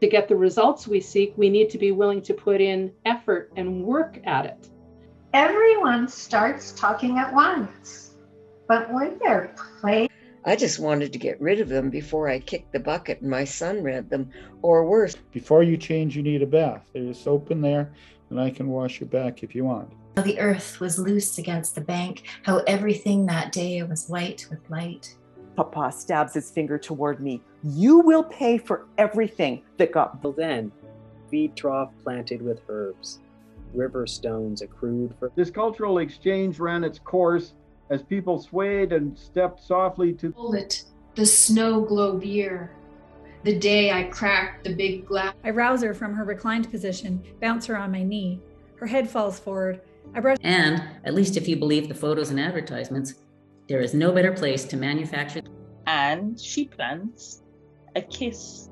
To get the results we seek, we need to be willing to put in effort and work at it. Everyone starts talking at once, but when they're playing, I just wanted to get rid of them before I kicked the bucket and my son read them, or worse. Before you change, you need a bath. There's soap in there, and I can wash your back if you want. How the earth was loose against the bank, how everything that day was white with light. Papa stabs his finger toward me. You will pay for everything that got. Till then, feed trough planted with herbs, river stones accrued for. This cultural exchange ran its course as people swayed and stepped softly to it, the snow globe year. The day I cracked the big glass. I rouse her from her reclined position, bounce her on my knee. Her head falls forward. I brush. And, at least if you believe the photos and advertisements, there is no better place to manufacture. And she plants a kiss.